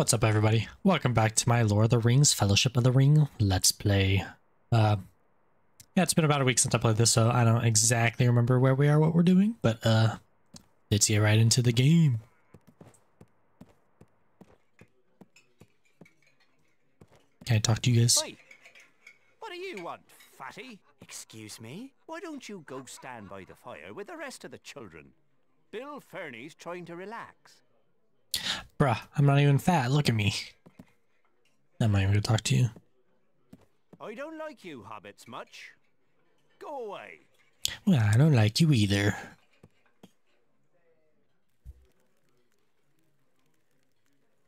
What's up, everybody? Welcome back to my Lord of the Rings Fellowship of the Ring Let's Play. Uh, yeah, it's been about a week since I played this, so I don't exactly remember where we are, what we're doing, but uh, let's get right into the game. Can I talk to you guys? Oi! What do you want, fatty? Excuse me? Why don't you go stand by the fire with the rest of the children? Bill Ferny's trying to relax. Bruh, I'm not even fat. Look at me. I'm not even gonna talk to you. I don't like you hobbits much. Go away. Well, I don't like you either.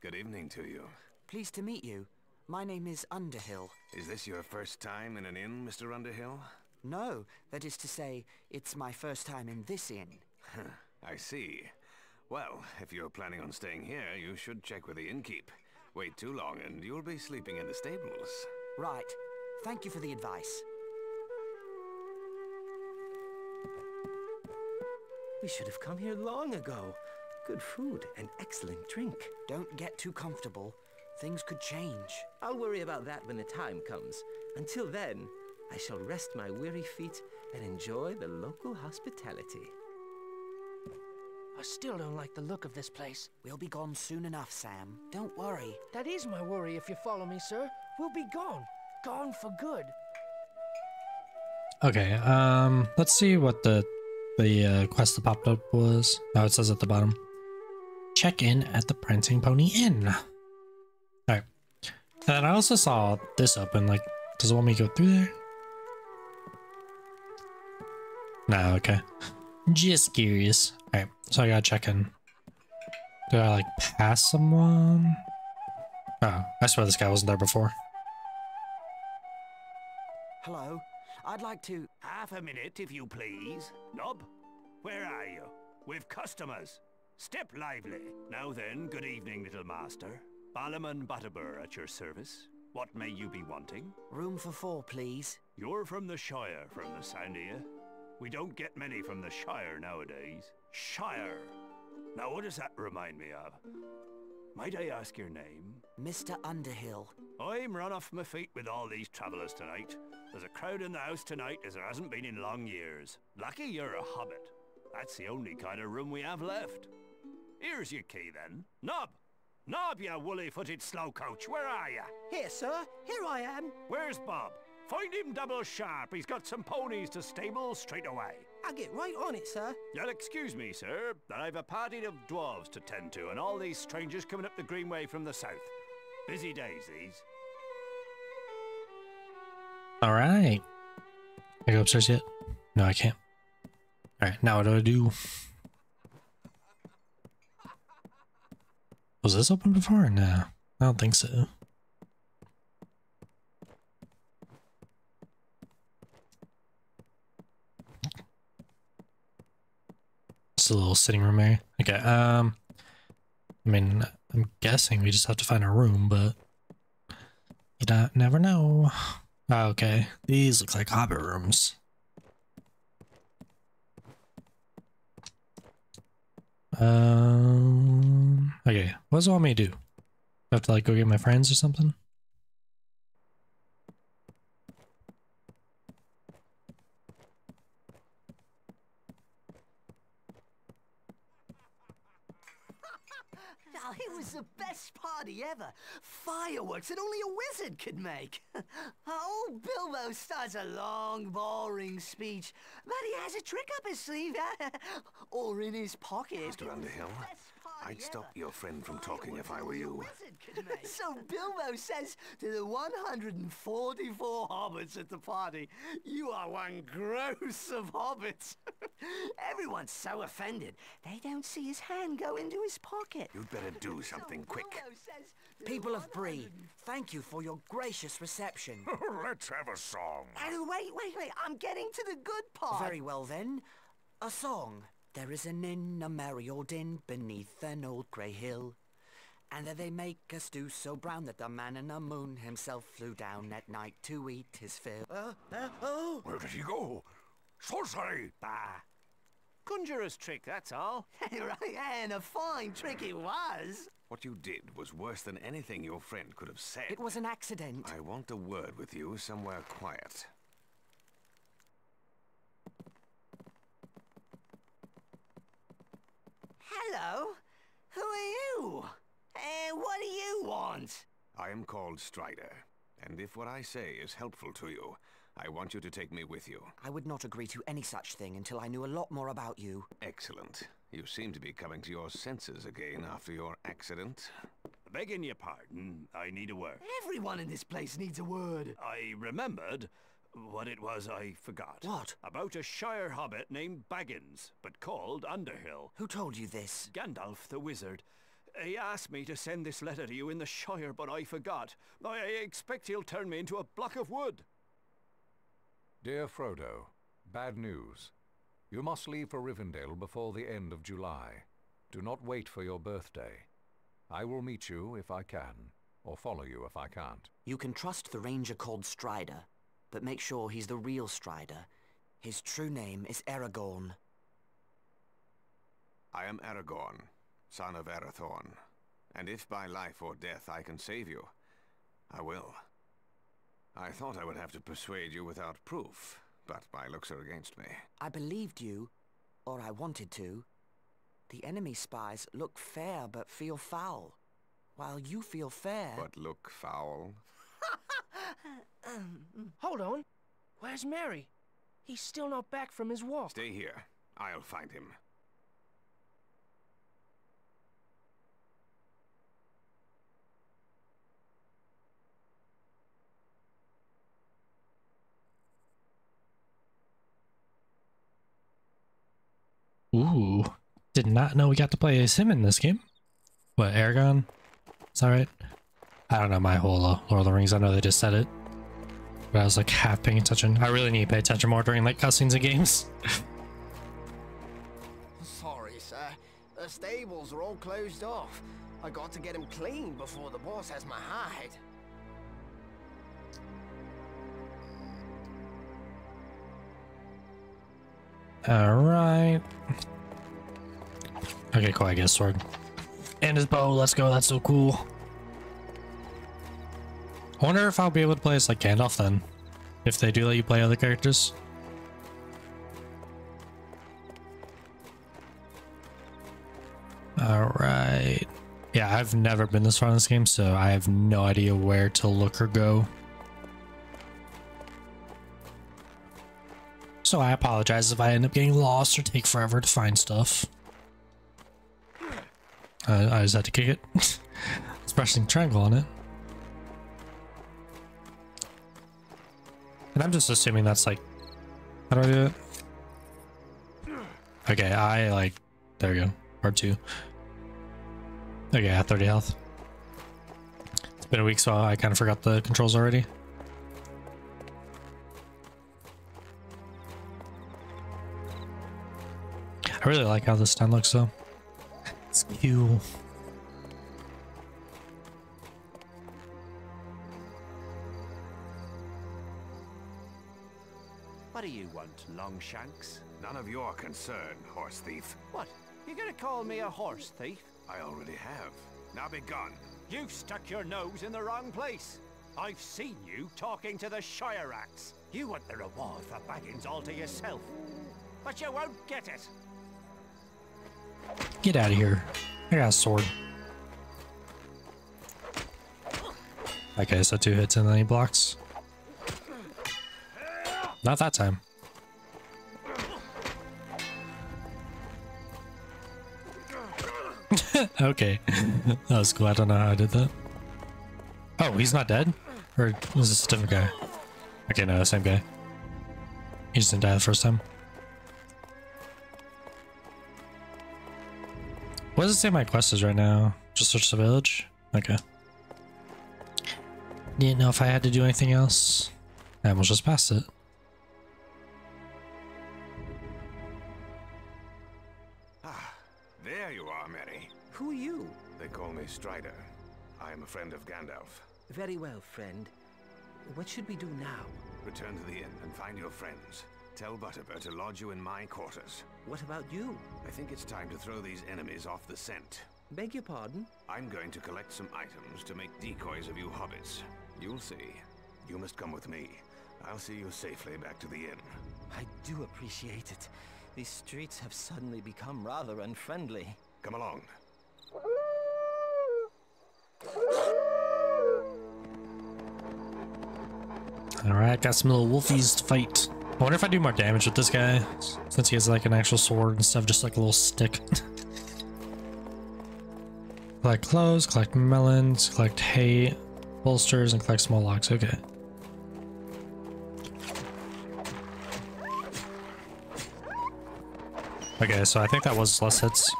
Good evening to you. Pleased to meet you. My name is Underhill. Is this your first time in an inn, Mr. Underhill? No, that is to say, it's my first time in this inn. I see. Well, if you're planning on staying here, you should check with the innkeep. Wait too long and you'll be sleeping in the stables. Right. Thank you for the advice. We should have come here long ago. Good food and excellent drink. Don't get too comfortable. Things could change. I'll worry about that when the time comes. Until then, I shall rest my weary feet and enjoy the local hospitality. I still don't like the look of this place. We'll be gone soon enough, Sam. Don't worry. That is my worry if you follow me, sir. We'll be gone. Gone for good. Okay, um, let's see what the the uh, quest that popped up was. Oh, it says at the bottom. Check in at the Prancing Pony Inn. Alright. And I also saw this open, like, does it want me to go through there? No, okay. Just curious. Alright, so I gotta check in. Did I, like, pass someone? Oh, I swear this guy wasn't there before. Hello. I'd like to... Half a minute, if you please. Nob, where are you? We've customers. Step lively. Now then, good evening, little master. Barliman Butterbur at your service. What may you be wanting? Room for four, please. You're from the Shire, from the sound of you. We don't get many from the Shire nowadays. Shire. Now what does that remind me of? Might I ask your name? Mr. Underhill. I'm run off my feet with all these travellers tonight. There's a crowd in the house tonight as there hasn't been in long years. Lucky you're a hobbit. That's the only kind of room we have left. Here's your key then. Nob! Nob, you woolly-footed slowcoach, where are you? Here, sir. Here I am. Where's Bob? Find him double sharp. He's got some ponies to stable straight away. I'll get right on it, sir. You'll excuse me, sir, that I've a party of dwarves to tend to and all these strangers coming up the Greenway from the south. Busy days, these. Alright. Can I go upstairs yet? No, I can't. Alright, now what do I do? Was this open before? No, I don't think so. Just a little sitting room area. Okay, um, I mean, I'm guessing we just have to find a room, but you don't, never know. Oh, okay, these look like hobbit rooms. Um. Okay. What does it want me to do? Do I have to like go get my friends or something? Oh, it was the best party ever. Fireworks that only a wizard could make. Old Bilbo starts a long, boring speech, but he has a trick up his sleeve, or in his pocket. Mr. Underhill, I'd stop your friend from talking if I were you. so Bilbo says to the 144 hobbits at the party, you are one gross of hobbits. Everyone's so offended, they don't see his hand go into his pocket. You'd better do something quick. People of Bree, thank you for your gracious reception. Let's have a song. Oh, wait, wait, wait, I'm getting to the good part. Very well then. A song. There is an inn, a merry old inn, beneath an old grey hill. And there they make a stew so brown that the man in the moon himself flew down at night to eat his fill. Uh, uh, oh! Where did he go? Sorcery! Bah. Conjurer's trick, that's all. right, and a fine trick it was. What you did was worse than anything your friend could have said. It was an accident. I want a word with you somewhere quiet. Hello? Who are you? And what do you want? I am called Strider, and if what I say is helpful to you, I want you to take me with you. I would not agree to any such thing until I knew a lot more about you. Excellent. You seem to be coming to your senses again after your accident. Begging your pardon, I need a word. Everyone in this place needs a word. I remembered what it was I forgot. What? About a Shire hobbit named Baggins, but called Underhill. Who told you this? Gandalf the wizard. He asked me to send this letter to you in the Shire, but I forgot. I expect he'll turn me into a block of wood. Dear Frodo, bad news. You must leave for Rivendell before the end of July. Do not wait for your birthday. I will meet you if I can, or follow you if I can't. You can trust the ranger called Strider, but make sure he's the real Strider. His true name is Aragorn. I am Aragorn, son of Arathorn, and if by life or death I can save you, I will. I thought I would have to persuade you without proof, but my looks are against me. I believed you, or I wanted to. The enemy spies look fair but feel foul, while you feel fair. But look foul. Hold on. Where's Merry? He's still not back from his walk. Stay here. I'll find him. Ooh. Did not know we got to play as him in this game. What, Aragon? Is that right? I don't know my whole uh, Lord of the Rings. I know they just said it. But I was like half paying attention. I really need to pay attention more during like cutscenes and games. Sorry, sir. The stables are all closed off. I got to get them clean before the boss has my hide. Alright. Okay, cool. I get a sword. And his bow. Let's go. That's so cool. I wonder if I'll be able to play as like Gandalf then. If they do let you play other characters. Alright. Yeah, I've never been this far in this game, so I have no idea where to look or go. So I apologize if I end up getting lost or take forever to find stuff. Uh, I just had to kick it. it's pressing triangle on it. And I'm just assuming that's like... How do I do it? Okay, I like... There we go. Part 2. Okay, I have 30 health. It's been a week, so I kind of forgot the controls already. I really like how this town looks though. It's cute. What do you want, Longshanks? None of your concern, horse thief. What? You gonna call me a horse thief? I already have. Now be gone. You've stuck your nose in the wrong place. I've seen you talking to the Shire Rats. You want the reward for Baggins all to yourself. But you won't get it. Get out of here. I got a sword. Okay, so two hits and then he blocks. Not that time. okay. that was cool. I don't know how I did that. Oh, he's not dead? Or is this a different guy? Okay, no, same guy. He just didn't die the first time. What does it say my quest is right now? Just search the village? Okay. Didn't know if I had to do anything else. I almost just passed it. There you are, Merry. Who are you? They call me Strider. I am a friend of Gandalf. Very well, friend. What should we do now? Return to the inn and find your friends. Tell Butterbur to lodge you in my quarters. What about you? I think it's time to throw these enemies off the scent. Beg your pardon? I'm going to collect some items to make decoys of you hobbits. You'll see. You must come with me. I'll see you safely back to the inn. I do appreciate it. These streets have suddenly become rather unfriendly. Come along. Alright, got some little wolfies to fight. I wonder if I do more damage with this guy, since he has like an actual sword instead of just like a little stick. collect clothes, collect melons, collect hay, bolsters, and collect small logs. Okay. Okay, so I think that was less hits.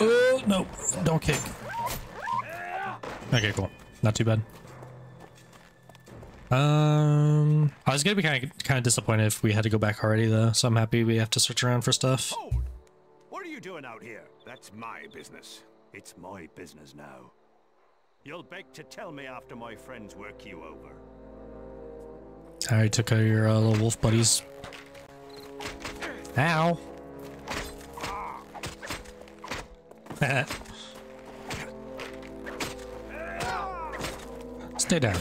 Oh, no, don't kick. Okay, cool. Not too bad. Um, I was gonna be kind of kind of disappointed if we had to go back already though. So I'm happy we have to search around for stuff. Hold! What are you doing out here? That's my business. It's my business now. You'll beg to tell me after my friends work you over. I took care of your uh, little wolf buddies. Ow! Stay down.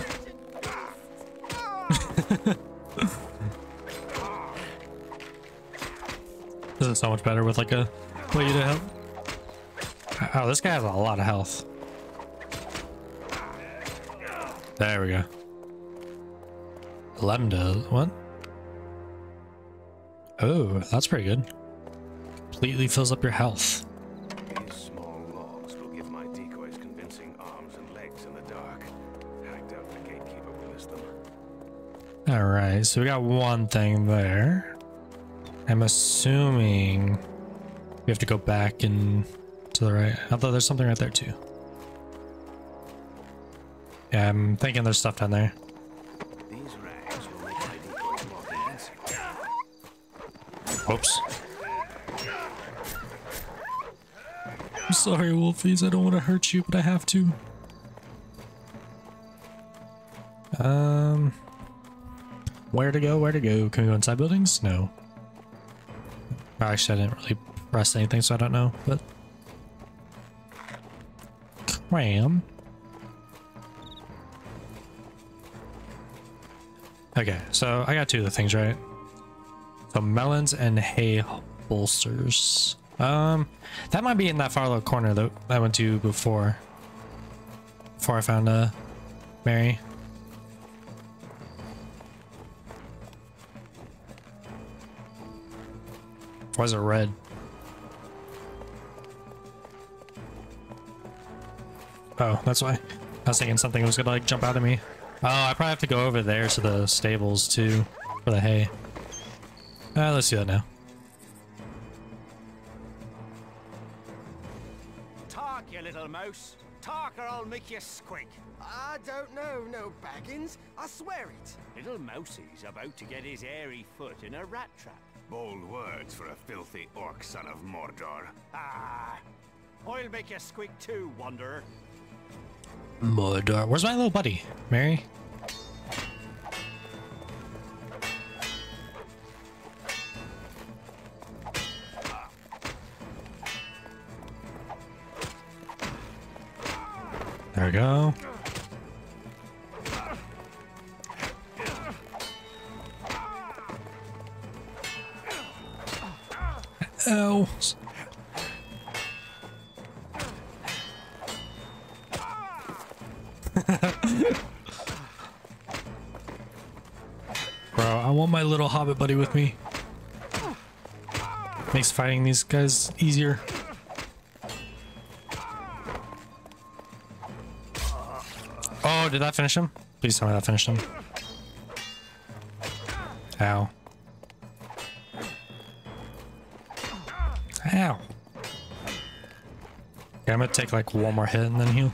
this is so much better with like a way to help. Oh, this guy has a lot of health. There we go. 11 does. What? Oh, that's pretty good. Completely fills up your health. These small logs will give my decoys convincing arms and legs in the dark. I doubt the gatekeeper will miss them. Alright, so we got one thing there. I'm assuming we have to go back and to the right. Although there's something right there too. Yeah, I'm thinking there's stuff down there. Whoops. I'm sorry, Wolfies. I don't want to hurt you, but I have to. Um, where to go? Where to go? Can we go inside buildings? No. Actually, I didn't really press anything, so I don't know. But cram. Okay, so I got two of the things right. So melons and hay bolsters. Um, that might be in that far little corner that I went to before. Before I found uh, Merry. Why is it red? Oh, that's why. I was thinking something was gonna like jump out at me. Oh, I probably have to go over there to the stables too for the hay. Uh, let's do that now. Talk, you little mouse. Talk or I'll make you squeak. I don't know, no Baggins. I swear it. Little mousey's about to get his hairy foot in a rat trap. Bold words for a filthy orc son of Mordor. Ah, I'll make you squeak too, Wanderer. Mordor. Where's my little buddy? Merry? There we go. Ow. Bro, I want my little hobbit buddy with me. Makes fighting these guys easier. Oh, did that finish him? Please tell me that finished him. Ow. Ow. Okay, I'm gonna take like one more hit and then heal.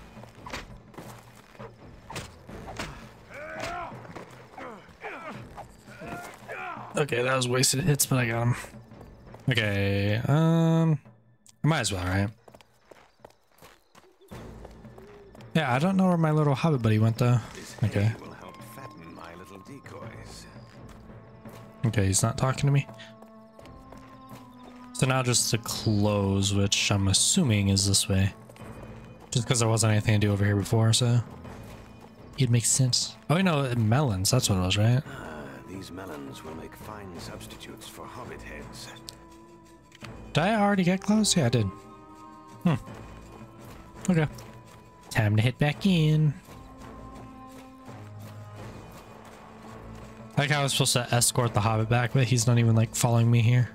Okay, that was wasted hits, but I got him. Okay, um, I might as well, right? Yeah, I don't know where my little hobbit buddy went though. Okay. hay will help fatten my little decoys. Okay, he's not talking to me. So now just to close, which I'm assuming is this way. Just because there wasn't anything to do over here before, so it makes sense. Oh, you know, melons. That's what it was, right? Ah, these melons will make fine substitutes for hobbit heads. Did I already get close? Yeah, I did. Hmm. Okay. Time to head back in. Like I was supposed to escort the hobbit back, but he's not even like following me here.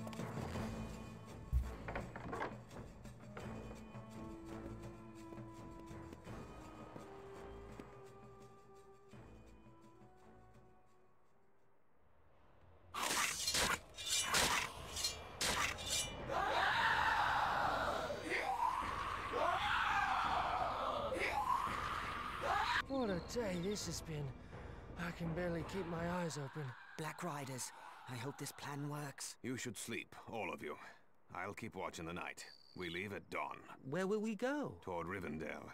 Open. Black Riders, I hope this plan works. You should sleep, all of you. I'll keep watch in the night. We leave at dawn. Where will we go? Toward Rivendell.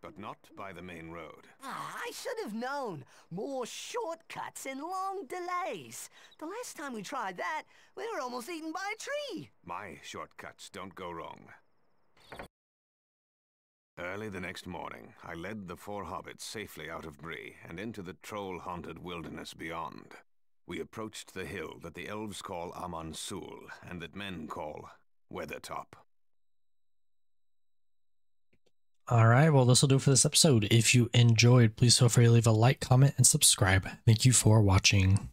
But not by the main road. Ah, I should have known. More shortcuts and long delays. The last time we tried that, we were almost eaten by a tree. My shortcuts don't go wrong. Early the next morning, I led the four hobbits safely out of Bree and into the troll-haunted wilderness beyond. We approached the hill that the elves call Amon Sul and that men call Weathertop. All right, well, this will do for this episode. If you enjoyed, please feel free to leave a like, comment, and subscribe. Thank you for watching.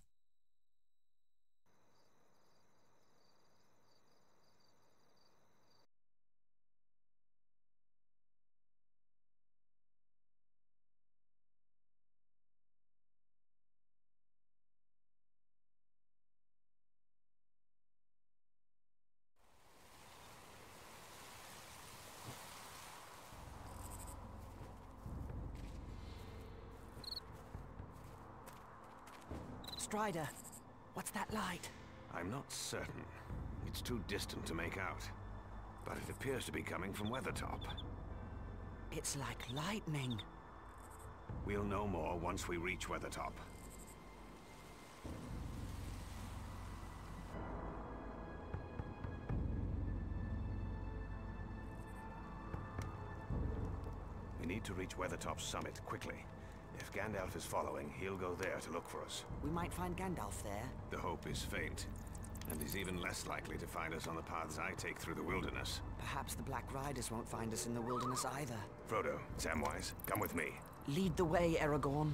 Strider, what's that light? I'm not certain. It's too distant to make out. But it appears to be coming from Weathertop. It's like lightning. We'll know more once we reach Weathertop. We need to reach Weathertop's summit quickly. Gandalf is following, he'll go there to look for us. We might find Gandalf there. The hope is faint, and he's even less likely to find us on the paths I take through the wilderness. Perhaps the Black Riders won't find us in the wilderness either. Frodo, Samwise, come with me. Lead the way, Aragorn.